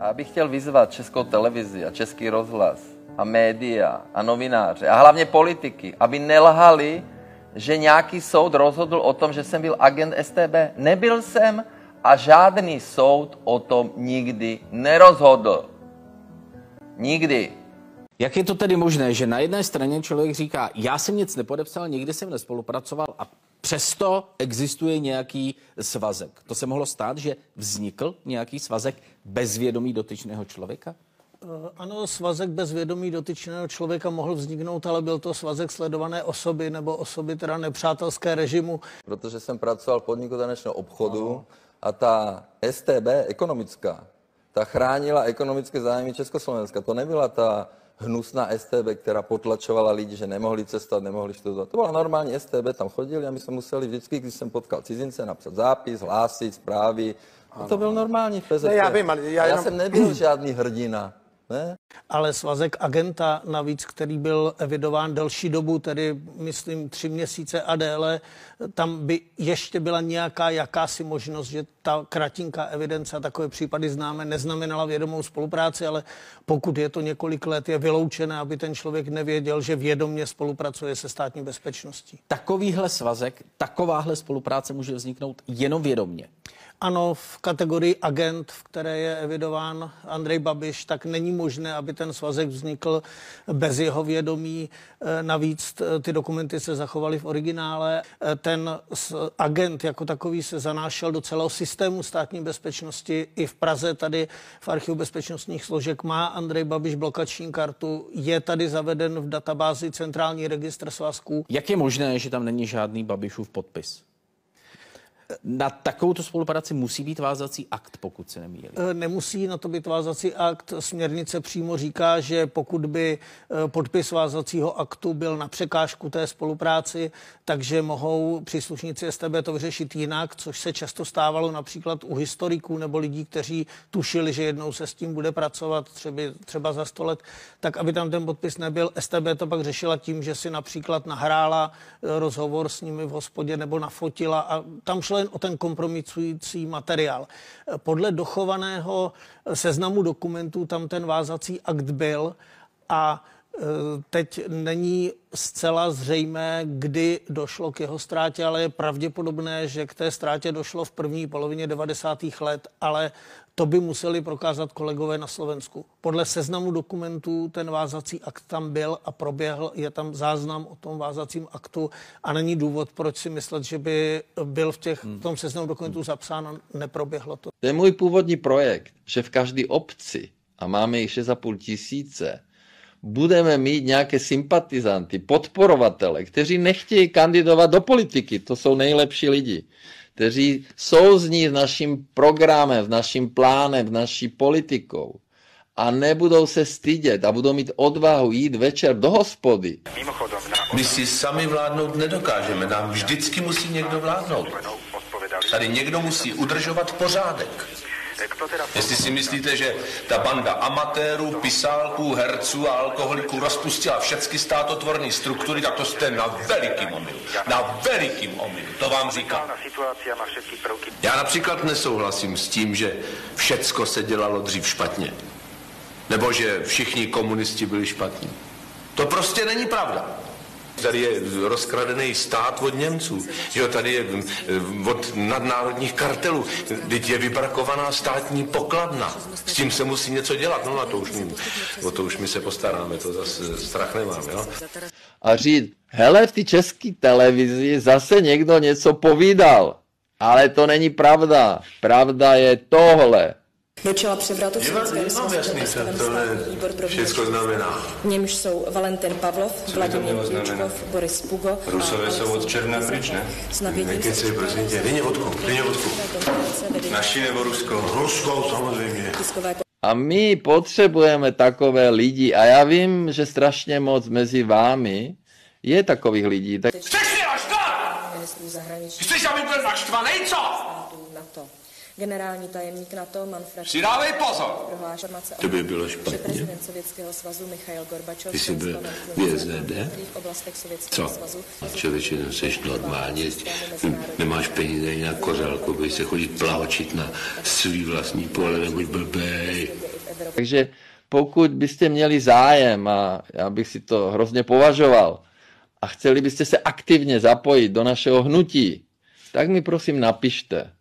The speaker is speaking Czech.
A bych chtěl vyzvat Českou televizi a Český rozhlas a média a novináře a hlavně politiky, aby nelhali, že nějaký soud rozhodl o tom, že jsem byl agent STB. Nebyl jsem a žádný soud o tom nikdy nerozhodl. Nikdy. Jak je to tedy možné, že na jedné straně člověk říká, já jsem nic nepodepsal, nikdy jsem nespolupracoval a přesto existuje nějaký svazek. To se mohlo stát, že vznikl nějaký svazek bez vědomí dotyčného člověka? Eh, ano, svazek bez vědomí dotyčného člověka mohl vzniknout, ale byl to svazek sledované osoby nebo osoby teda nepřátelské režimu. Protože jsem pracoval v podniku tanečného obchodu a ta STB ekonomická, ta chránila ekonomické zájmy Československa. To nebyla ta hnusná STB, která potlačovala lidi, že nemohli cestovat, nemohli studovat. To byla normální STB, tam chodili a my jsme museli vždycky, když jsem potkal cizince, napsat zápis, hlásit, zprávy. A to byl normální v Ne, já, vím, ale já, jenom... já jsem nebyl žádný hrdina. Ne? Ale svazek agenta navíc, který byl evidován delší dobu, tedy myslím tři měsíce a déle, tam by ještě byla nějaká jakási možnost, že ta kratinká evidence a takové případy známe, neznamenala vědomou spolupráci, ale pokud je to několik let, je vyloučené, aby ten člověk nevěděl, že vědomě spolupracuje se státní bezpečností. Takovýhle svazek, takováhle spolupráce může vzniknout jenom vědomě. Ano, v kategorii agent, v které je evidován Andrej Babiš, tak není možné, aby ten svazek vznikl bez jeho vědomí. E, navíc ty dokumenty se zachovaly v originále. E, ten agent jako takový se zanášel do celého systému státní bezpečnosti. I v Praze tady v archivu bezpečnostních složek má Andrej Babiš blokační kartu. Je tady zaveden v databázi centrální registr svazků. Jak je možné, že tam není žádný Babišův podpis? Na takovouto spolupráci musí být vázací akt, pokud se nemýlí. E, nemusí na to být vázací akt. Směrnice přímo říká, že pokud by e, podpis vázacího aktu byl na překážku té spolupráci, takže mohou příslušníci STB to vyřešit jinak, což se často stávalo například u historiků nebo lidí, kteří tušili, že jednou se s tím bude pracovat třeba, třeba za sto let, tak aby tam ten podpis nebyl. STB to pak řešila tím, že si například nahrála e, rozhovor s nimi v hospodě nebo nafotila a tam šlo jen o ten kompromitující materiál. Podle dochovaného seznamu dokumentů tam ten vázací akt byl a e, teď není zcela zřejmé, kdy došlo k jeho ztrátě, ale je pravděpodobné, že k té ztrátě došlo v první polovině 90. let, ale to by museli prokázat kolegové na Slovensku. Podle seznamu dokumentů ten vázací akt tam byl a proběhl, je tam záznam o tom vázacím aktu a není důvod, proč si myslet, že by byl v, těch, v tom seznamu dokumentů zapsán a neproběhlo to. To je můj původní projekt, že v každé obci, a máme jich 6,5 tisíce, budeme mít nějaké sympatizanty, podporovatele, kteří nechtějí kandidovat do politiky. To jsou nejlepší lidi kteří souzní s naším programem, s naším plánem, s naší politikou a nebudou se stydět a budou mít odvahu jít večer do hospody. My si sami vládnout nedokážeme, nám vždycky musí někdo vládnout. Tady někdo musí udržovat pořádek. Jestli si myslíte, že ta banda amatérů, pisálků, herců a alkoholiků rozpustila všechny státotvorné struktury, tak to jste na velikým omyl. Na velikým omyl, to vám říkám. Já například nesouhlasím s tím, že všecko se dělalo dřív špatně. Nebo že všichni komunisti byli špatní. To prostě není pravda. Tady je rozkradený stát od Němců, jo, tady je eh, od nadnárodních kartelů, teď je vybrakovaná státní pokladna. S tím se musí něco dělat, no a to už my, o to už my se postaráme, to zase strach nemám, jo. A říct, hele, v té české televizi zase někdo něco povídal, ale to není pravda. Pravda je tohle. Do čela převratu Sovětského svazu jasný, co to výbor pro všechno znamená. V němž jsou Valentin Pavlov, Vladimír Kličkov, Boris Pugo. Rusové jsou od Černá pryč, ne? Nekecej, prosím tě, vyně vodku, vyně vodku. Naši nebo Rusko? Rusko, samozřejmě. A my potřebujeme takové lidi a já vím, že strašně moc mezi vámi je takových lidí. Tak... Chceš si naštvat? Chceš, aby byl naštvaný, co? Generální tajemník NATO Manfred si dávej pozor! To by bylo špatně. Prezident Sovětského svazu Michail Gorbačov Ty jsi byl v SZD? Co? Člověče, no jsi normálně, nemáš peníze na kořálku, bys se chodit plavočit na svý vlastní pole, nebuď blbej. Takže pokud byste měli zájem, a já bych si to hrozně považoval, a chceli byste se aktivně zapojit do našeho hnutí, tak mi prosím napište